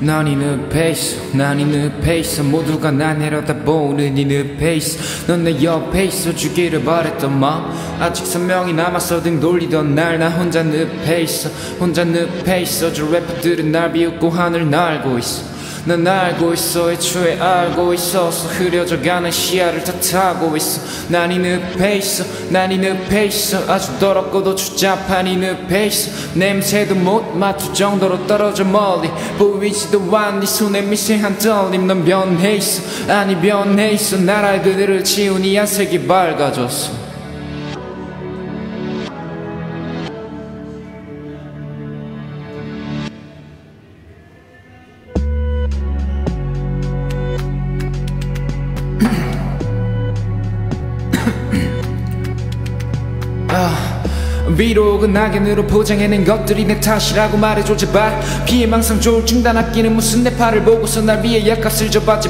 난이 늪에 있어 난이 늪에 있어. 모두가 날 내려다보는 이 늪에 있어. 넌내 옆에 있어 주기를 바랬던 마음. 아직 선명히 남았어 등 돌리던 날 나 혼자 늪에 있어. 혼자 늪에 있어. 저 래퍼들은 날 비웃고 하늘 날고 있어 난 알고 있어 애초에 알고 있어서 흐려져가는 시야를 다 타고 있어. 난이 늪에 있어 난이 늪에 있어. 아주 더럽고도 추잡한 이 늪에 있어. 냄새도 못 맡을 정도로 떨어져 멀리 보이지도 않네 손에 미세한 떨림 넌 변해 있어. 아니 변해 있어. 그들을 지운 이 안색이 밝아졌어 비록 은 낙연으로 포장해낸 것들이 내 탓이라고 말해줘 제발 피해망상 조울증 단 아끼는 무슨 내 팔을 보고서 날 위해 약값을 제발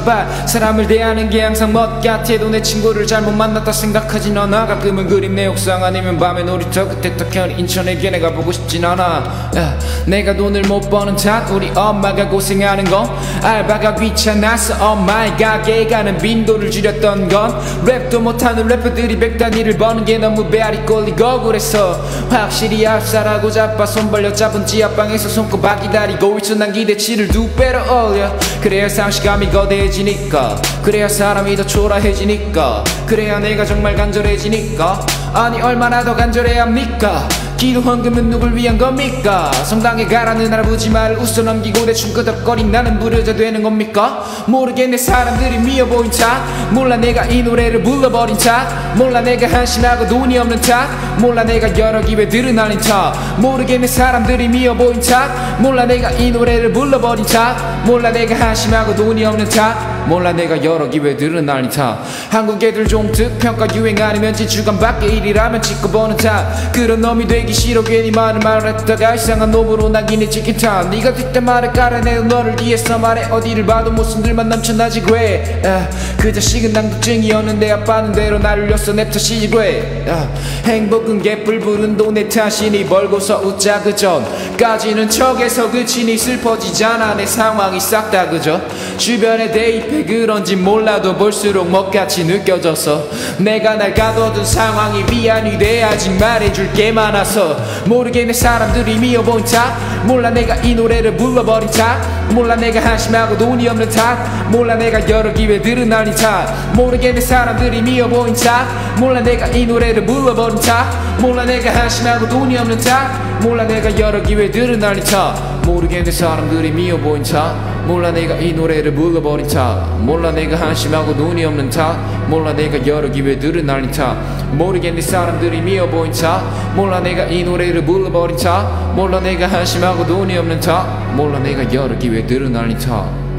사람을 대하는 게 항상 멋같아도 내 친구를 잘못 만났다 생각하진 않아. 가끔은 그림 내 옥상 아니면 밤에 놀이터 그때 떡현 인천에 걔네가 보고 싶진 않아. 야, 내가 돈을 못 버는 탓 우리 엄마가 고생하는 건 알바가 귀찮아서 엄마의 가게에 가는 빈도를 줄였던 건. 랩도 못하는 래퍼들이 백단위를 버는 게 너무 배알이 꼴리고 그래서 확실히 앞살하고 자빠 손 벌려 잡은 지하방에서 손꼽아 기다리고 있어 난 기대치를 두 배로 올려. 그래야 상실감이 거대해지니까. 그래야 사람이 더 초라해지니까. 그래야 내가 정말 간절해지니까. 아니 얼마나 더 간절해야 합니까 기도 헌금은 누굴 위한 겁니까? 성당에 가라는 할아버지 말을 웃어 넘기고 대충 끄덕거린 나는 부르자 되는 겁니까? 모르겠네 사람들이 미워 보인 탓 몰라 내가 이 노래를 불러버린 탓 몰라 내가 한심하고 돈이 없는 탓 몰라 내가 여러 기회들을 날린 탓 모르겠네 사람들이 미워 보인 탓 몰라 내가 이 노래를 불러버린 탓 몰라 내가 한심하고 돈이 없는 탓 몰라 내가 여러 날린 탓 한국 애들 종특 평가 유행 아니면 지주간 밖에 일이라면 찍고 보는 탓 그런 놈이 되기 싫어 괜히 말을 했다가 이상한 놈으로 나기네 탓 네가 뒷대 말을 깔아내는 너를 위해서 말해. 어디를 봐도 모습들만 넘쳐나지 왜? 아, 그 자식은 낭독증이었는데 아빠는 대로 날 울렸어 내 탓이지 왜? 아, 행복은 개뿔 부른 돈의 탓이니 벌고서 웃자 그 전까지는 척에서 그치니 슬퍼지잖아. 내 상황이 싹 다 그저. 주변에 대입해 그런지 몰라도 볼수록 먹같이 느껴져서 내가 날 가둬둔 상황이 미안이 돼 아직 말해줄 게 많아서 모르겠네 사람들이 미워 보인 탓 몰라 내가 이 노래를 불러버린 탓 몰라 내가 한심하고 돈이 없는 탓 몰라 내가 여러 기회들을 날린 탓 모르겠네 사람들이 미워 보인 탓 몰라 내가 이 노래를 불러버린 탓 몰라 내가 한심하고 돈이 없는 탓 몰라 내가 여러 기회들을 날린 탓 모르겠네 사람들이 미워 보인 탓 몰라 내가 이 노래를 불러버린 탓 몰라 내가 한심하고 돈이 없는 탓 몰라 내가 여러 기회들을 날린 탓 모르겠네 사람들이 미워 보인 탓 몰라 내가 이 노래를 불러버린 탓 몰라 내가 한심하고 돈이 없는 탓 몰라 내가 여러 기회들을 날린 탓